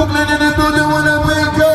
Brooklyn and they thought wanna wake up.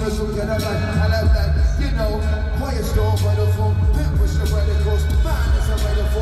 I. I love that, you know, quiet storm, radical, pimp push the radicals, mine is a radical.